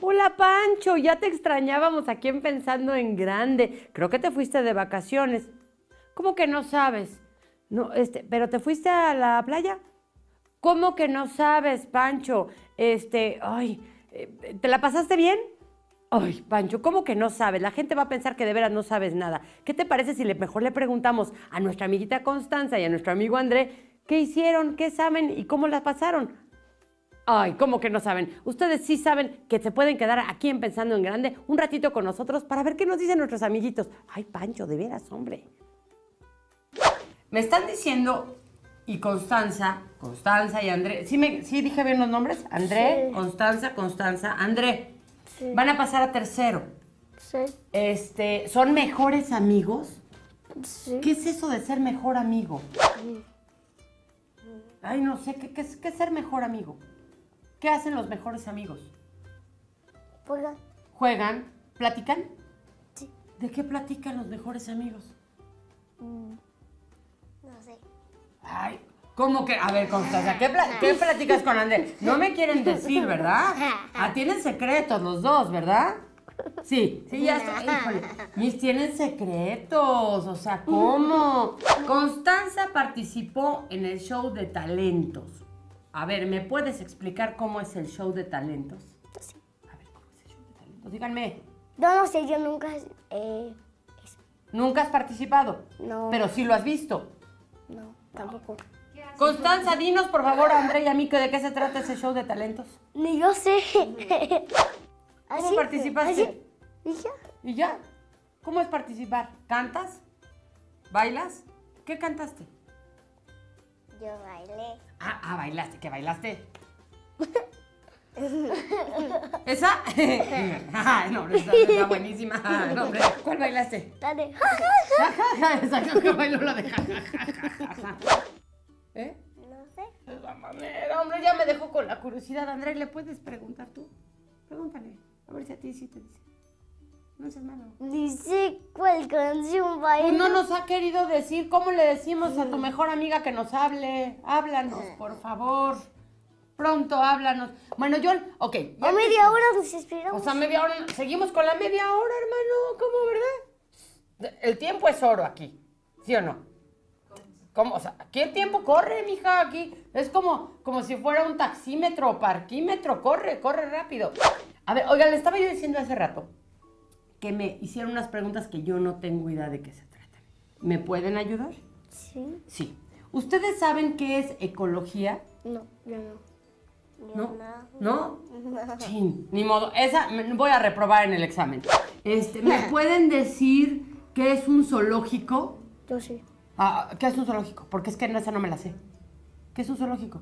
Hola Pancho, ya te extrañábamos aquí en Pensando en Grande. Creo que te fuiste de vacaciones. ¿Cómo que no sabes? No, este, pero te fuiste a la playa. ¿Cómo que no sabes, Pancho? Este, ay, eh, ¿te la pasaste bien? Ay, Pancho, ¿cómo que no sabes? La gente va a pensar que de veras no sabes nada. ¿Qué te parece si le, mejor le preguntamos a nuestra amiguita Constanza y a nuestro amigo André qué hicieron, qué saben y cómo la pasaron? Ay, ¿cómo que no saben? Ustedes sí saben que se pueden quedar aquí en Pensando en Grande un ratito con nosotros para ver qué nos dicen nuestros amiguitos. Ay, Pancho, de veras, hombre. Me están diciendo, y Constanza, Constanza y André, ¿sí, me, sí dije bien los nombres? André, Sí. Constanza, Constanza, André. Sí. Van a pasar a tercero. Sí. Este, ¿son mejores amigos? Sí. ¿Qué es eso de ser mejor amigo? Ay, no sé, ¿qué, qué es, qué es ser mejor amigo? ¿Qué hacen los mejores amigos? Juega. ¿Juegan? ¿Platican? Sí. ¿De qué platican los mejores amigos? No sé. Ay, ¿cómo que? A ver, Constanza, ¿qué, pla- qué platicas con André? No me quieren decir, ¿verdad? Ah, tienen secretos los dos, ¿verdad? Sí, sí, ya está. Híjole. Mis tienen secretos, o sea, ¿cómo? Constanza participó en el show de talentos. A ver, ¿me puedes explicar cómo es el show de talentos? Sí. A ver, ¿cómo es el show de talentos? Díganme. Yo no sé, yo nunca. Eh. Nunca has participado, No. pero sí lo has visto. No, tampoco. Constanza, dinos por favor a André y a mí que de qué se trata ese show de talentos. Ni yo sé. ¿Cómo participaste? así. ¿Y ya? ¿Y ya? ¿Cómo es participar? ¿Cantas? ¿Bailas? ¿Qué cantaste? Yo bailé. Ah, ah, bailaste. ¿Qué bailaste? ¿Esa? No, esa está buenísima. No, hombre. ¿Cuál bailaste? Esa creo que bailó la de ¿Eh? no sé. De esa manera, hombre, ya me dejó con la curiosidad. André, ¿le puedes preguntar tú? Pregúntale. A ver si a ti sí te dice. No seas malo. Dice cuál canción Pues bailó. no nos ha querido decir. ¿Cómo le decimos a tu mejor amiga que nos hable? Háblanos, por favor. Pronto, háblanos. Bueno, yo, ok. ya A media hora nos O esperamos. sea, media hora. Seguimos con la media hora, hermano. ¿Cómo, verdad? El tiempo es oro aquí. ¿Sí o no? ¿Cómo? O sea, el tiempo corre, mija. Aquí es como, como si fuera un taxímetro o parquímetro. Corre, corre rápido. A ver, oigan, le estaba yo diciendo hace rato que me hicieron unas preguntas que yo no tengo idea de qué se tratan. ¿Me pueden ayudar? Sí. Sí. ¿Ustedes saben qué es ecología? No, yo no. ¿No? ¿No? Chin, ni modo. Esa me- voy a reprobar en el examen. Este, ¿Me pueden decir qué es un zoológico? Yo sí. Ah, ¿Qué es un zoológico? Porque es que esa no me la sé. ¿Qué es un zoológico?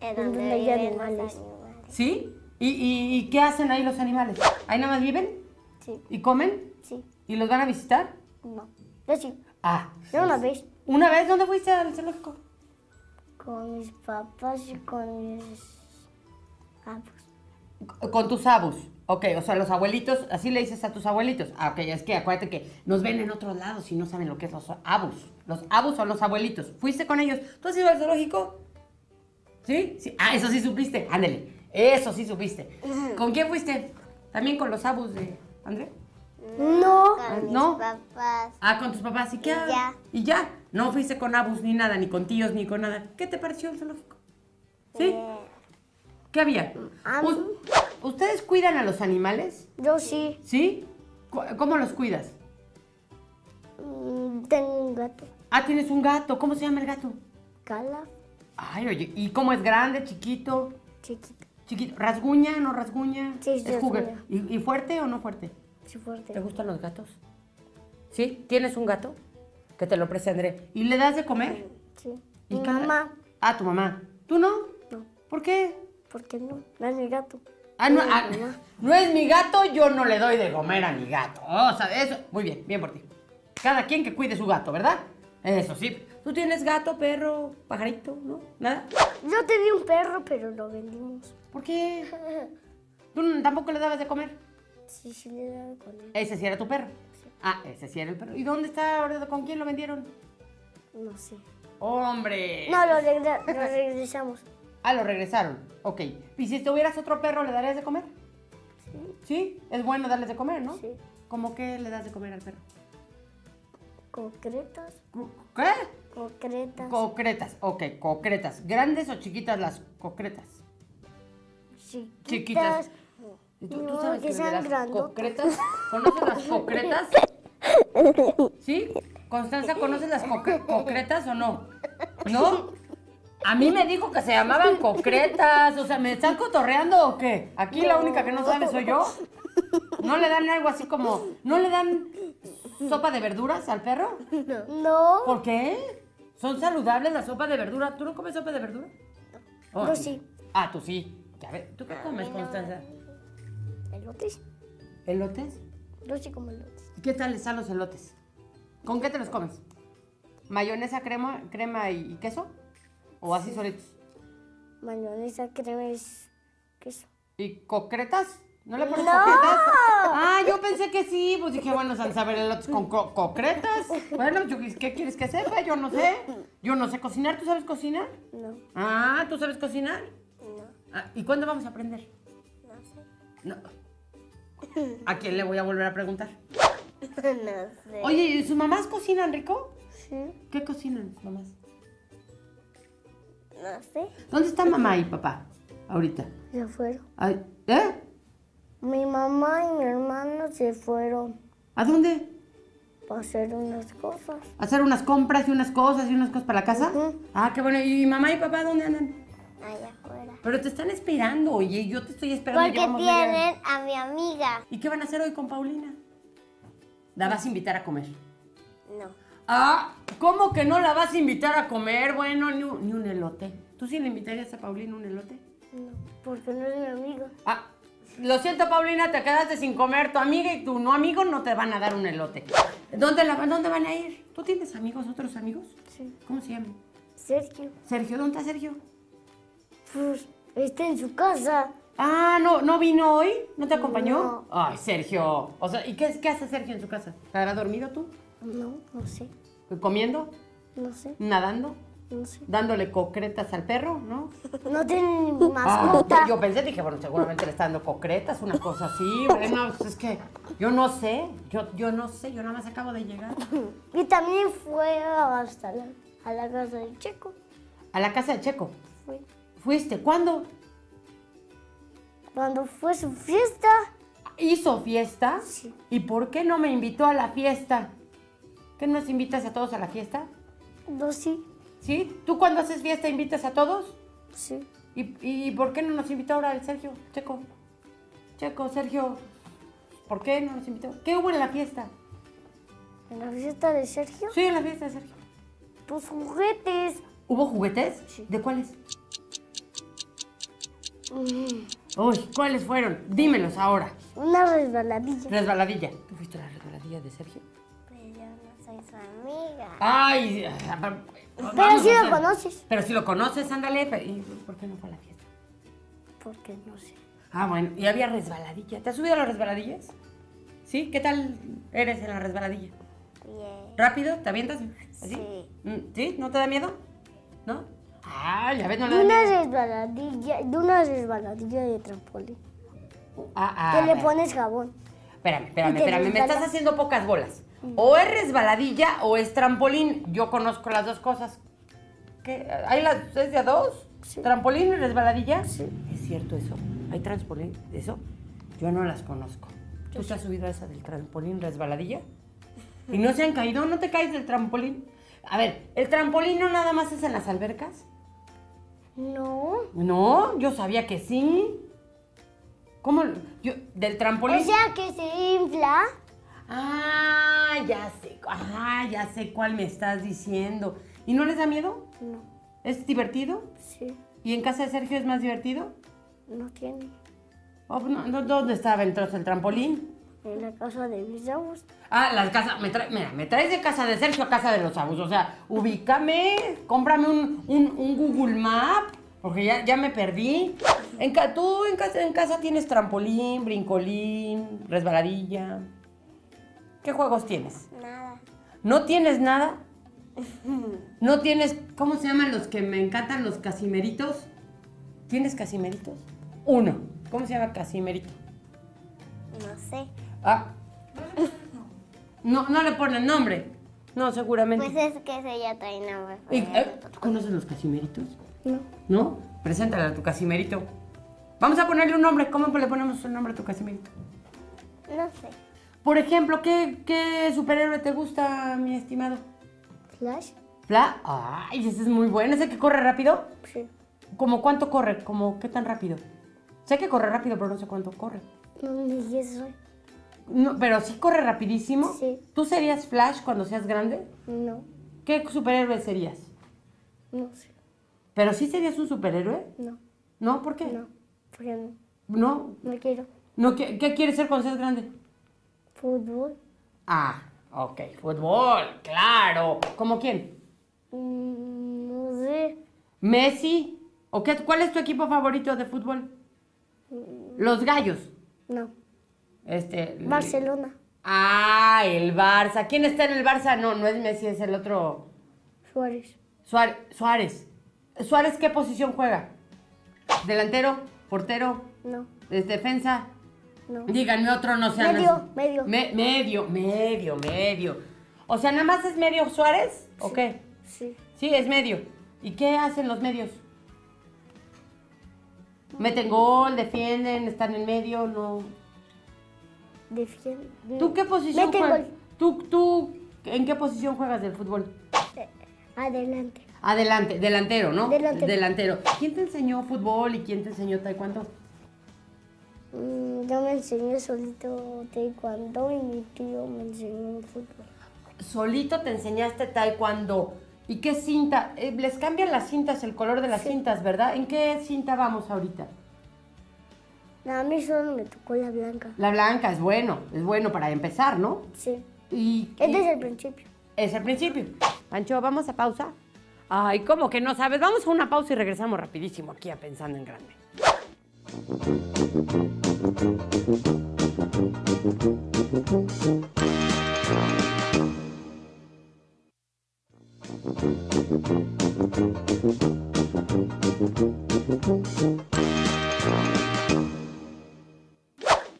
Es donde hay animales. ¿Sí? ¿Y, y, y qué hacen ahí los animales? ¿Ahí nada más viven? Sí. ¿Y comen? Sí. ¿Y los van a visitar? No. Yo sí. Ah. Yo una vez. ¿Una vez dónde fuiste al zoológico? Con mis papás y con mis abos. Con tus abus. Ok, o sea, los abuelitos, así le dices a tus abuelitos. Ah, ok, es que acuérdate que nos ven en otros lados y no saben lo que es los abus. Los abus son los abuelitos. ¿Fuiste con ellos? ¿Tú has ido al zoológico? ¿Sí? sí. Ah, eso sí supiste. Ándale. Eso sí supiste. ¿Con quién fuiste? ¿También con los abus de André? No. Con ¿No? mis papás. Ah, con tus papás. ¿Y qué? Y ya. ¿Y ya? No fuiste con abus ni nada, ni con tíos, ni con nada. ¿Qué te pareció el zoológico? ¿Sí? Eh, ¿Qué había? ¿Ustedes cuidan a los animales? Yo sí. ¿Sí? ¿Cómo los cuidas? Mm, Tengo un gato. Ah, tienes un gato. ¿Cómo se llama el gato? Cala. Ay, oye, ¿y cómo es grande, chiquito? Chiquita. Chiquito. ¿Rasguña, no rasguña? Sí, sí, ¿Es rasguña. ¿Y, y fuerte o no fuerte? Sí, ¿Te fuerte. gustan los gatos? ¿Sí? ¿Tienes un gato? Que te lo preste André. ¿Y le das de comer? Sí. ¿Y Mi cada- mamá. Ah, tu mamá. ¿Tú no? No. ¿Por qué? ¿Por qué no? No es mi gato. Ah, no, ah, no es mi gato, yo no le doy de comer a mi gato. Oh, o sea, eso. Muy bien, bien por ti. Cada quien que cuide su gato, ¿verdad? Eso sí. ¿Tú tienes gato, perro, pajarito, no? ¿Nada? Yo tenía un perro, pero lo vendimos. ¿Por qué? ¿Tú tampoco le dabas de comer? Sí, sí le daba con él. Ese sí era tu perro. Ah, ese sí era el perro. ¿Y dónde está ahora? ¿Con quién lo vendieron? No sé. ¡Hombre! No, lo, regra- lo regresamos. Ah, lo regresaron. Ok. ¿Y si tuvieras otro perro, le darías de comer? Sí. ¿Sí? Es bueno darles de comer, ¿no? Sí. ¿Cómo qué le das de comer al perro? Concretas. Co- ¿Qué? Concretas. Concretas. Ok, concretas. ¿Grandes o chiquitas las concretas? chiquitas. chiquitas. ¿Y ¿Tú, sabes que que sean las concretas? ¿Conoces las concretas? ¿Sí? Constanza, ¿conoces las concretas o no? ¿No? A mí me dijo que se llamaban concretas. O sea, ¿me están cotorreando o qué? Aquí la única que no sabe soy yo. ¿No le dan algo así como... ¿No le dan sopa de verduras al perro? No. ¿Por qué? ¿Son saludables la sopa de verdura? ¿Tú no comes sopa de verdura? Oh, Yo sí. Ah, tú sí. Ya ves, ¿tú qué comes, Constanza? Elotes. ¿Elotes? Yo sí como elotes. ¿Y ¿Qué tal están los elotes? ¿Con qué te los comes? ¿Mayonesa, crema, crema y queso? ¿O así solitos? Mayonesa, crema y queso. ¿Y concretas? ¿No le pones ¡No! concretas? Ah, yo pensé que sí. Pues dije, bueno, san saber elotes con co- concretas. Bueno, yo, ¿qué quieres que sepa? Yo no sé. Yo no sé cocinar. ¿Tú sabes cocinar? No. Ah, ¿tú sabes cocinar? No. Ah, ¿Y cuándo vamos a aprender? No sé. No. ¿A quién le voy a volver a preguntar? No sé. Oye, ¿y sus mamás cocinan rico? Sí. ¿Qué cocinan sus mamás? No sé. ¿Dónde está mamá y papá ahorita? Se fueron. Ay, ¿Eh? Mi mamá y mi hermano se fueron ¿A dónde? para hacer unas cosas. ¿A hacer unas compras y unas cosas y unas cosas para la casa? Ah, qué bueno. ¿Y mamá y papá dónde andan? Allá afuera. Pero te están esperando, oye. Yo te estoy esperando. Porque tienen a mi amiga. ¿Y qué van a hacer hoy con Paulina? La vas a invitar a comer. No. Ah, ¿cómo que no la vas a invitar a comer? Bueno, ni un, ni un elote. ¿Tú sí le invitarías a Paulina un elote? No. Porque no es mi amiga. Ah, lo siento, Paulina, te quedaste sin comer. Tu amiga y tu no amigo no te van a dar un elote. ¿Dónde, la- ¿Dónde van a ir? ¿Tú tienes amigos, otros amigos? Sí. ¿Cómo se llaman? Sergio. Sergio, ¿dónde está Sergio? Pues está en su casa. Ah, ¿no, ¿no vino hoy? ¿No te acompañó? No. Ay, Sergio. O sea, ¿y qué, qué hace Sergio en su casa? ¿Estará dormido tú? No, no sé. ¿Comiendo? No sé. ¿Nadando? No sé. ¿Dándole concretas al perro? ¿No? No tiene ni Ah, mascota. yo pensé, dije, bueno, seguramente le está dando concretas, una cosa así. Bueno, pues es que yo no sé, yo, yo no sé, yo nada más acabo de llegar. Y también fue hasta la, a la casa del Checo. A la casa de Checo. Fue. ¿Fuiste? ¿Cuándo? Cuando fue su fiesta. ¿Hizo fiesta? Sí. ¿Y por qué no me invitó a la fiesta? ¿Qué nos invitas a todos a la fiesta? No, sí. ¿Sí? ¿Tú cuando haces fiesta invitas a todos? Sí. ¿Y, y por qué no nos invitó ahora el Sergio? Checo. Checo, Sergio. ¿Por qué no nos invitó? ¿Qué hubo en la fiesta? En la fiesta de Sergio. Sí, en la fiesta de Sergio. Tus juguetes. ¿Hubo juguetes? Sí. ¿De cuáles? Mm, Uy, ¿cuáles fueron? Dímelos ahora. Una resbaladilla. Resbaladilla. ¿Tú fuiste la resbaladilla de Sergio? Pero yo no soy su amiga. Ay, Pero vamos sí a lo conoces. Pero si lo conoces, ándale. pero- ¿Y por qué no fue a la fiesta? Porque no sé. Ah, bueno, y había resbaladilla. ¿Te has subido a las resbaladillas? ¿Sí? ¿Qué tal eres en la resbaladilla? Bien. ¿Rápido? ¿Te avientas? ¿Así? Sí. Mm, ¿Sí? ¿No te da miedo? ¿No? Ah, ya ves, no le da una miedo. resbaladilla, de una resbaladilla de trampolín. Ah, ah, que le ver. pones jabón. Espérame, espérame, espérame. Me estás haciendo pocas bolas. O es resbaladilla o es trampolín. Yo conozco las dos cosas. ¿Qué? ¿Hay las es de a dos? Sí. ¿Trampolín y resbaladilla? Sí. ¿Es cierto eso? ¿Hay trampolín? ¿Eso? Yo no las conozco. ¿Tú te has subido a esa del trampolín resbaladilla? ¿Y no se han caído? ¿No te caes del trampolín? A ver, ¿el trampolín no nada más es en las albercas? No. No, yo sabía que sí. ¿Cómo? Yo, ¿Del trampolín? O sea que se infla. Ah, ya sé. Ah, ya sé cuál me estás diciendo. ¿Y no les da miedo? No. ¿Es divertido? Sí. ¿Y en casa de Sergio es más divertido? No tiene. Oh, no, ¿Dónde estaba el trampolín? En la casa de mis abuelos. Ah. Me trae- mira, me traes de casa de Sergio a casa de los abusos. O sea, ubícame, cómprame un, un, un Google Map Porque ya, ya me perdí. En ca- ¿Tú en casa, en casa tienes trampolín, brincolín, resbaladilla? ¿Qué juegos tienes? Nada. ¿No tienes nada? ¿No tienes, cómo se llaman los que me encantan, los casimeritos? ¿Tienes casimeritos? Uno. ¿Cómo se llama casimerito? No sé. Ah. No, no le ponen nombre. No, seguramente. Pues es que ese ya trae nombre. Y, pero eh, ¿Tú conoces los casimeritos? No. ¿No? Preséntale a tu casimerito. Vamos a ponerle un nombre. ¿Cómo le ponemos un nombre a tu casimerito? No sé. Por ejemplo, ¿qué, qué superhéroe te gusta, mi estimado? Flash. Fla. Ay, ese es muy bueno. ¿Ese que corre rápido? Sí. ¿Cómo cuánto corre? ¿Cómo qué tan rápido? Sé que corre rápido, pero no sé cuánto corre. No, ni eso. No, pero sí corre rapidísimo. Sí. ¿Tú serías Flash cuando seas grande? No. ¿Qué superhéroe serías? No sé. ¿Pero sí serías un superhéroe? No. ¿No? ¿Por qué? No. Porque no. ¿No? No quiero. ¿No? ¿Qué, qué quieres ser cuando seas grande? Fútbol. Ah, ok. Fútbol, claro. ¿Cómo quién? Mm, No sé. ¿Messi? ¿O qué, cuál es tu equipo favorito de fútbol? Los Gallos. No. Este. Barcelona. Ah, el Barça. ¿Quién está en el Barça? No, no es Messi, es el otro. Suárez. Suárez. Suárez. ¿Suárez qué posición juega? ¿Delantero? ¿Portero? No. ¿Es defensa? No. Díganme otro, no sea. Medio, medio. Me- medio, medio, medio. O sea, ¿nada más es medio Suárez? ¿O qué? Sí. Sí, es medio. ¿Y qué hacen los medios? Meten gol, defienden, están en medio, no. Defiende. ¿Tú qué posición juegas? gol. ¿Tú, tú, en qué posición juegas del fútbol? Eh, Adelante. Adelante, delantero, ¿no? Delantero. Delantero. ¿Quién te enseñó fútbol y quién te enseñó taekwondo? Mm, Yo me enseñé solito taekwondo y mi tío me enseñó fútbol. Solito te enseñaste taekwondo. ¿Y qué cinta? Eh, les cambian las cintas, el color de las cintas, ¿verdad? ¿En qué cinta vamos ahorita? A mí solo me tocó la blanca. La blanca es bueno, es bueno para empezar, ¿no? Sí. Y, Este y- es el principio. es el principio. Pancho, ¿vamos a pausa? Ay, ¿cómo que no sabes? Vamos a una pausa y regresamos rapidísimo aquí a Pensando en Grande.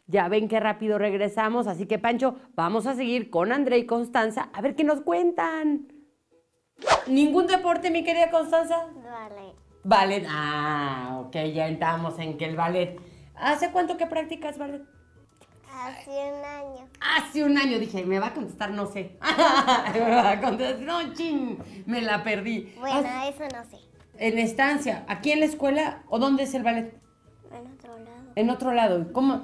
Ya ven qué rápido regresamos, así que Pancho, vamos a seguir con André y Constanza a ver qué nos cuentan. ¿Ningún deporte, mi querida Constanza? Vale. Ballet. Ah, ok, ya entramos en que el ballet. ¿Hace cuánto que practicas ballet? Hace un año. Hace un año dije, me va a contestar, no sé. me va a contestar, no, chin, me la perdí. Bueno, eso no sé. En estancia, ¿aquí en la escuela o dónde es el ballet? En otro lado. En otro lado. ¿Cómo,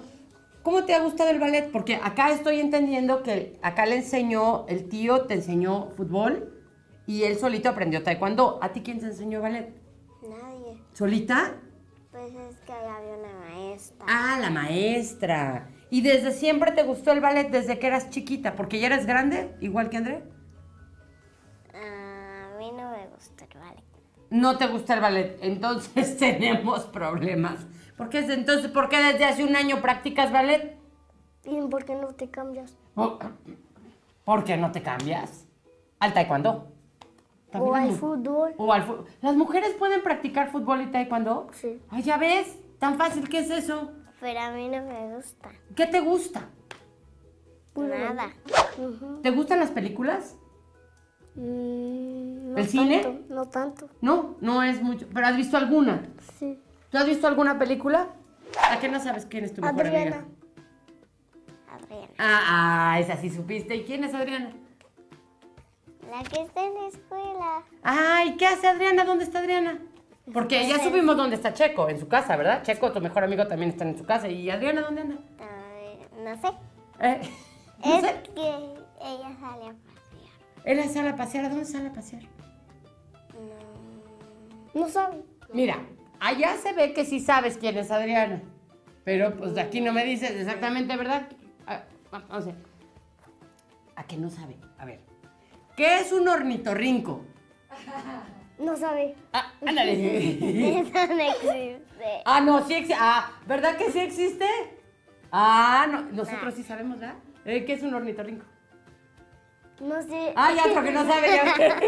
¿Cómo te ha gustado el ballet? Porque acá estoy entendiendo que acá le enseñó, el tío te enseñó fútbol y él solito aprendió taekwondo. ¿A ti quién te enseñó ballet? ¿Solita? Pues es que ahí había una maestra. Ah, la maestra. ¿Y desde siempre te gustó el ballet desde que eras chiquita? ¿Porque ya eres grande, igual que André? A mí no me gusta el ballet. No te gusta el ballet, entonces tenemos problemas. ¿Por qué, es- entonces, ¿por qué desde hace un año practicas ballet? ¿Y por qué no te cambias? ¿Por qué no te cambias? Al taekwondo. También O las al fútbol. O al fu- ¿Las mujeres pueden practicar fútbol y taekwondo? Sí. Ay, ya ves, tan fácil que es eso. Pero a mí no me gusta. ¿Qué te gusta? Nada. ¿Te gustan las películas? Mm, no ¿El cine? tanto, No tanto. No, no es mucho. ¿Pero has visto alguna? Sí. ¿Tú has visto alguna película? ¿A qué no sabes quién es tu mejor Adriana. amiga? Adriana. Ah, ah, esa sí supiste. ¿Y quién es Adriana? La que está en la escuela. Ay, ¿qué hace Adriana? ¿Dónde está Adriana? Porque ya No sé. supimos dónde está Checo, en su casa, ¿verdad? Checo, tu mejor amigo, también está en su casa. ¿Y Adriana dónde anda? No sé. Eh, no es sé. que ella sale a pasear. Él sale a pasear. ¿A dónde sale a pasear? No sabe. Mira, allá se ve que sí sabes quién es Adriana. Pero pues de aquí no me dices exactamente, ¿verdad? Ah, ah, o sea, ¿a qué no sabe? ¿Qué es un ornitorrinco? No sabe. Ah, ándale. Eso no existe. ah, no, sí existe. Ah, ¿verdad que sí existe? Ah, no, nosotros sí sabemos, ¿verdad? Eh, ¿Qué es un ornitorrinco? No sé. Ah, ya, otro que no sabe. Ya.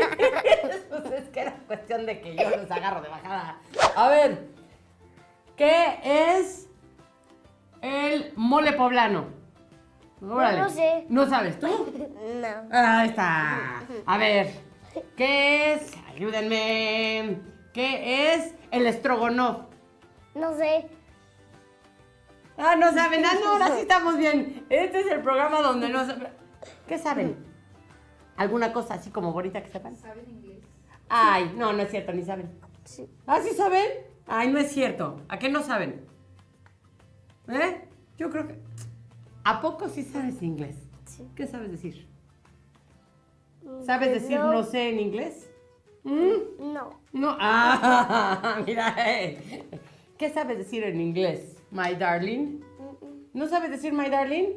pues es que era cuestión de que yo los agarro de bajada. A ver, ¿qué es el mole poblano? Órale. No sé. ¿No sabes tú? No. Ahí está. A ver, ¿qué es? Ayúdenme. ¿Qué es el estrogonoff? No sé. Ah, no saben. Ah, no, ahora sí estamos bien. Este es el programa donde no saben. ¿Qué saben? ¿Alguna cosa así como bonita que sepan? ¿Saben inglés? Ay, no, no es cierto, ni saben. Sí. ¿Ah, sí saben? Ay, no es cierto. ¿A qué no saben? ¿Eh? Yo creo que... ¿A poco sí sabes inglés? Sí. ¿Qué sabes decir? ¿Sabes decir no sé en inglés? ¿Mm? No. No. Ah, mira. eh. ¿Qué sabes decir en inglés? My darling. ¿No sabes decir my darling?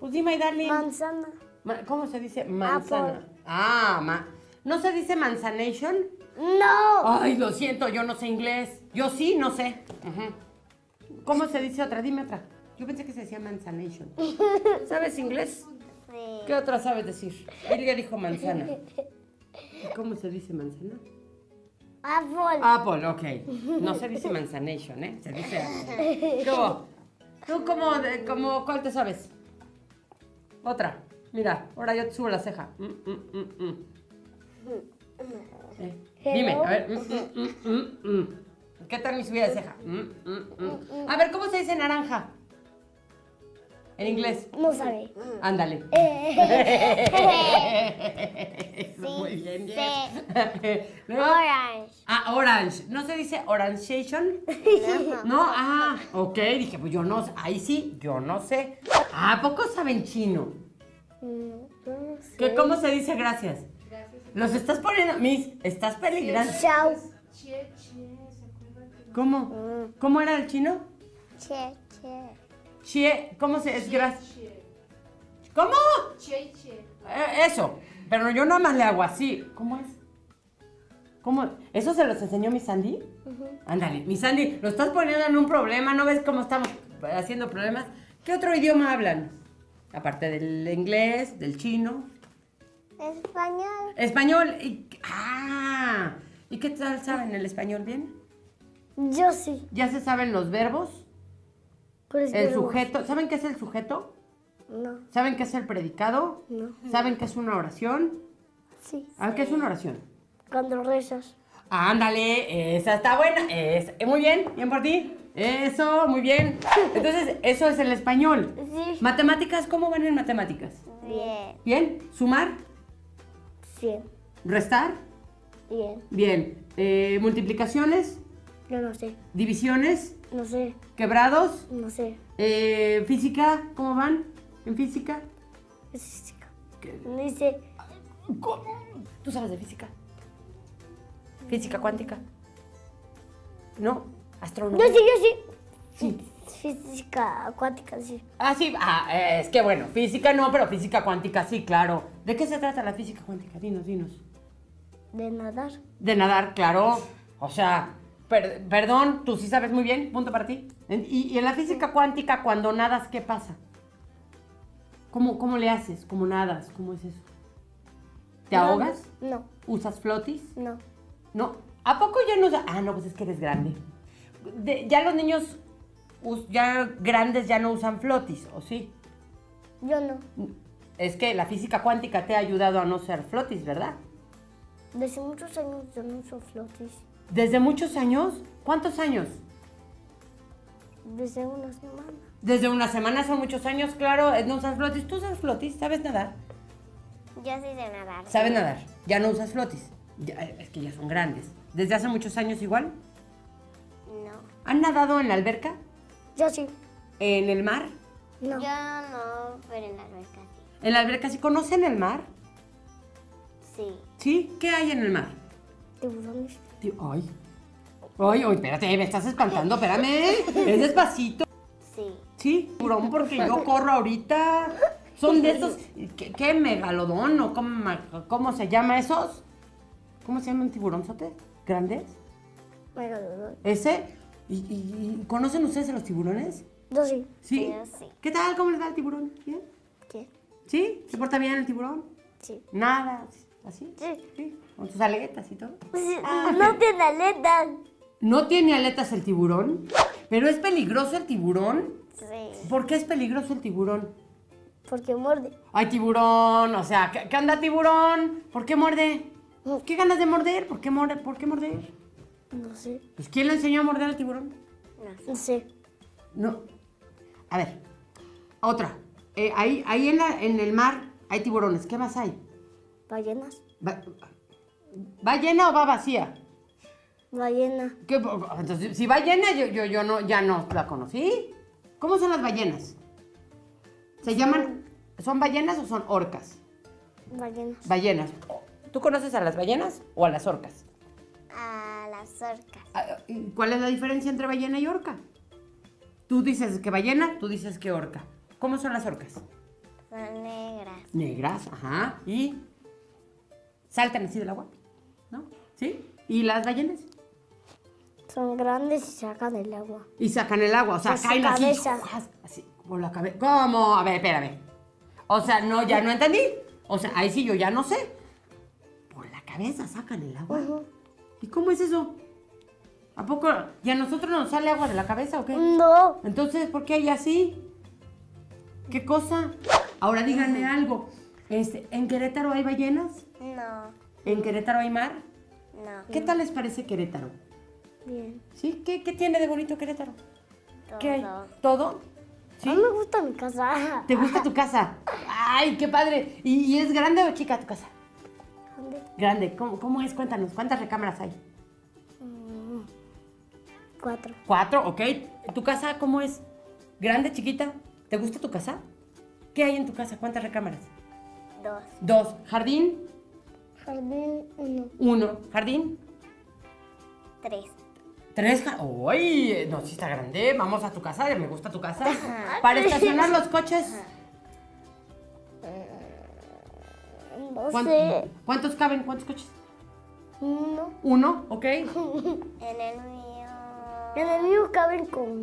Pues di my darling. Manzana. Ma- ¿Cómo se dice manzana? Ah, ma. ¿No se dice manzanation? No. Ay, lo siento, yo no sé inglés. Yo sí, no sé. ¿Cómo se dice otra? Dime otra. Yo pensé que se decía manzanation. ¿Sabes inglés? Sí. ¿Qué otra sabes decir? Él ya dijo manzana. ¿Y ¿Cómo se dice manzana? Árbol. Apple, ok. No se dice manzanation, ¿eh? Se dice apple. ¿Qué hubo? ¿Tú cómo, de- cómo, cuál te sabes? Otra. Mira, ahora yo te subo la ceja. Mm, mm, mm, mm. Eh, Dime, a ver. Mm, mm, mm, mm, mm. ¿Qué tal mi subida de ceja? Mm, mm, mm. A ver, ¿cómo se dice naranja? En inglés. No sabe. Ándale. Sí, Muy bien, sí. bien. Luego- Orange. Ah, orange. ¿No se dice orangeation? No, ah, ok. Dije, pues yo no sé. Ahí sí, yo no sé. Ah, ¿a poco saben chino? Mm, yo no sé. ¿Qué, ¿Cómo se dice gracias? Gracias. Los estás poniendo, Miss, estás peligrando. Chao. Che, che, ¿se acuerdan que ¿Cómo? ¿Cómo era el chino? Che, che. Chie, ¿cómo se es? Che, ¿Cómo? che, che. Eh, eso. Pero yo nada más le hago así. ¿Cómo es? ¿Cómo? ¿Eso se los enseñó mi Sandy? Ándale, mi Sandy, lo estás poniendo en un problema, ¿no ves cómo estamos haciendo problemas? ¿Qué otro idioma hablan? Aparte del inglés, del chino. Español. Español. y- ah, ¿y qué tal saben el español bien? Yo sí. ¿Ya se saben los verbos? El sujeto. ¿Saben qué es el sujeto? No. ¿Saben qué es el predicado? No. ¿Saben qué es una oración? Sí. ¿Ah, qué es una oración? Cuando rezas. Ándale, esa está buena. Es, eh, muy bien, bien por ti. Eso, muy bien. Entonces, eso es el español. Sí. Matemáticas, ¿cómo van en matemáticas? Bien. Bien. ¿Sumar? Sí. ¿Restar? Bien. Bien. Eh, ¿Multiplicaciones? Yo no sé. ¿Divisiones? No sé. ¿Quebrados? No sé. Eh, ¿Física? ¿Cómo van en física? Es física. ¿Qué? Dice. ¿Cómo? ¿Tú sabes de física? ¿Física cuántica? ¿No? ¿Astronomía? Yo sí, yo sí. Sí. Física acuática, sí. Ah, sí, ah, es que bueno, física no, pero física cuántica sí, claro. ¿De qué se trata la física cuántica? Dinos, dinos. De nadar. De nadar, claro. O sea, per- perdón, tú sí sabes muy bien, punto para ti. Y, y en la física cuántica, cuando nadas, ¿qué pasa? ¿Cómo, ¿Cómo le haces? ¿Cómo nadas? ¿Cómo es eso? ¿Te ahogas? No. ¿Usas flotis? No. No. ¿A poco ya no? Ah, no, pues es que eres grande. De- ya los niños ya grandes ya no usan flotis, ¿o sí? Yo no. Es que la física cuántica te ha ayudado a no ser flotis, ¿verdad? Desde muchos años yo no uso flotis. Desde muchos años. ¿Cuántos años? Desde una semana. Desde una semana son muchos años, claro. eh, No usas flotis. ¿Tú usas flotis? ¿Sabes nadar? Yo sí de nadar. ¿Sabes nadar? Ya no usas flotis. Ya, eh, es que ya son grandes. ¿Desde hace muchos años igual? No. ¿Han nadado en la alberca? Yo sí. ¿En el mar? No. Yo no, pero en la alberca sí. ¿En la alberca sí conocen el mar? Sí. ¿Sí? ¿Qué hay en el mar? Tiburones. Tío, ay. Ay, ay, espérate, me estás espantando, espérame. Es despacito. Sí. Sí, tiburón, porque yo corro ahorita. Son de esos. ¿Qué, qué megalodón o cómo, se llama esos? ¿Cómo se llama un tiburonzote? ¿Grandes? Megalodón. ¿Ese? ¿Y, y- y conocen ustedes a los tiburones? Yo sí. ¿Sí? Yo sí. ¿Qué tal? ¿Cómo les va el tiburón? ¿Bien? ¿Qué? ¿Sí? ¿Se porta bien el tiburón? Sí. Nada, ¿así? Sí. Sí. Con sus aletas y todo. No tiene aletas. No tiene aletas el tiburón, pero es peligroso el tiburón. Sí. ¿Por qué es peligroso el tiburón? Porque muerde. Ay, tiburón, o sea, ¿qué, qué anda tiburón? ¿Por qué muerde? ¿Qué ganas de morder? ¿Por qué, morde? ¿Por qué morder? No sé. Pues ¿quién le enseñó a morder al tiburón? No sé. No. A ver, otra. Eh, ahí ahí en, la- en el mar hay tiburones. ¿Qué más hay? Ballenas. ¿Va, va llena o va vacía? Ballena. ¿Qué- entonces, si va llena, yo, yo, yo no, ya no la conocí. ¿Cómo son las ballenas? ¿Se llaman, son ballenas o son orcas? Ballenas. Ballenas. ¿Tú conoces a las ballenas o a las orcas? A las orcas. Ah, ¿y ¿Cuál es la diferencia entre ballena y orca? Tú dices que ballena, tú dices que orca. ¿Cómo son las orcas? Son negras. Negras, ajá. Y saltan así del agua, ¿no? ¿Sí? ¿Y las ballenas? Son grandes y sacan el agua. Y sacan el agua, o sea, caen así, cabeza. así, por la cabeza. ¿Cómo? A ver, espérame. O sea, no, ya no entendí. O sea, ahí sí yo ya no sé. Por la cabeza sacan el agua. ¿Y cómo es eso? ¿A poco? ¿Y a nosotros nos sale agua de la cabeza o qué? No. Entonces, ¿por qué hay así? ¿Qué cosa? Ahora díganme algo. Este, ¿En Querétaro hay ballenas? No. ¿En Querétaro hay mar? No. ¿Qué tal les parece Querétaro? Bien. ¿Sí? ¿Qué, qué tiene de bonito Querétaro? ¿Qué hay? Todo. ¿Todo? ¿Sí? A mí me gusta mi casa. ¿Te gusta tu casa? ¡Ay, qué padre! ¿Y, y es grande o chica tu casa? Grande. ¿Cómo, cómo es? Cuéntanos. ¿Cuántas recámaras hay? Cuatro. Cuatro, ok. ¿Tu casa cómo es? ¿Grande, chiquita? ¿Te gusta tu casa? ¿Qué hay en tu casa? ¿Cuántas recámaras? Dos. Dos. ¿Jardín? Jardín uno. Uno. ¿Jardín? Tres. Tres. ja- ¡Uy! No, sí está grande. Vamos a tu casa. Me gusta tu casa. Para estacionar los coches. No ¿cuán- sé. ¿Cuántos caben? ¿Cuántos coches? Uno. Uno, ok. En el mío. En el mío caben como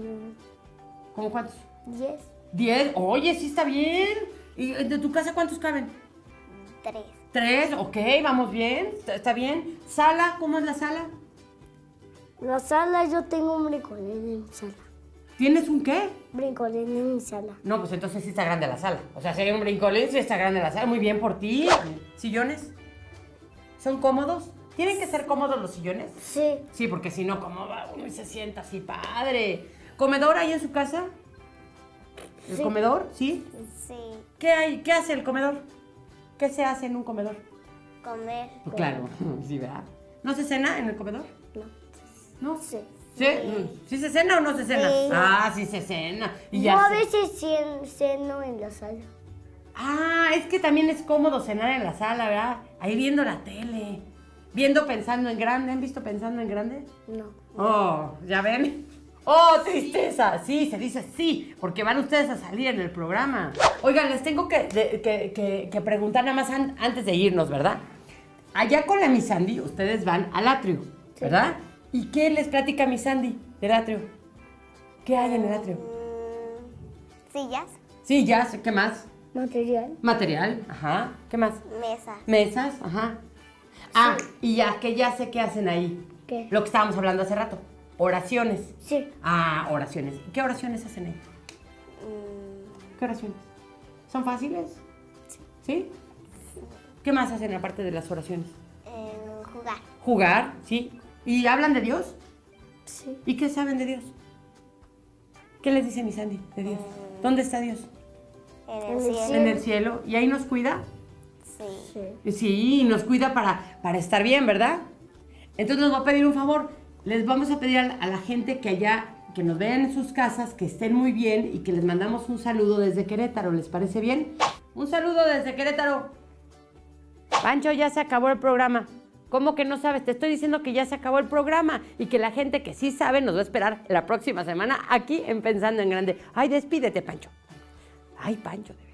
¿Cómo cuántos? diez. Diez. Oye, sí está bien. ¿Y de tu casa cuántos caben? Tres. Tres, ok, vamos bien. Está, bien. ¿Sala? ¿Cómo es la sala? La sala, yo tengo un brincolín en mi sala. ¿Tienes un qué? Brincolín en mi sala. No, pues entonces sí está grande la sala. O sea, si hay un brincolín, sí está grande la sala. Muy bien por ti. ¿Sillones? ¿Son cómodos? ¿Tienen que ser cómodos los sillones? Sí. Sí, porque si no, ¿cómo va uno y se sienta así, padre? ¿Comedor hay en su casa? ¿El Sí. comedor? ¿Sí? Sí. ¿Qué hay? ¿Qué hace el comedor? ¿Qué se hace en un comedor? Comer. Pues claro, sí, ¿verdad? ¿No se cena en el comedor? No. ¿No? Sí. ¿Sí? ¿Sí se cena o no se cena? Sí. Ah, sí se cena. Y Yo ya a sé. veces cen- ceno en la sala. Ah, es que también es cómodo cenar en la sala, ¿verdad? Ahí viendo la tele. Viendo pensando en grande. ¿Han visto pensando en grande? No. Oh, ¿ya ven? ¡Oh, tristeza! Sí, se dice sí, porque van ustedes a salir en el programa. Oigan, les tengo que, de- que- que- que preguntar nada más an- antes de irnos, ¿verdad? Allá con la Miss Sandy, ustedes van al atrio, ¿verdad? ¿Y qué les platica Miss Sandy del atrio? ¿Qué hay en el atrio? Sillas. Sé, ¿qué más? Material. Material, ajá. ¿Qué más? Mesas. Mesas, ajá. Ah, y ya, que ya sé qué hacen ahí. ¿Qué? Lo que estábamos hablando hace rato. Oraciones. Sí. Ah, oraciones. ¿Qué oraciones hacen ahí? ¿Qué oraciones? ¿Son fáciles? ¿Sí? ¿Qué más hacen aparte de las oraciones? jugar. Jugar, ¿sí? ¿Y hablan de Dios? Sí. ¿Y qué saben de Dios? ¿Qué les dice mi Sandy de Dios? ¿Dónde está Dios? En el cielo. En el cielo. ¿Y ahí nos cuida? Sí. Eh, Sí, nos cuida para, para estar bien, ¿verdad? Entonces les voy a pedir un favor. Les vamos a pedir a la, gente que allá, que nos vean en sus casas, que estén muy bien y que les mandamos un saludo desde Querétaro. ¿Les parece bien? Un saludo desde Querétaro. Pancho, ya se acabó el programa. ¿Cómo que no sabes? Te estoy diciendo que ya se acabó el programa y que la gente que sí sabe nos va a esperar la próxima semana aquí en Pensando en Grande. Ay, despídete, Pancho. Ay, Pancho, de.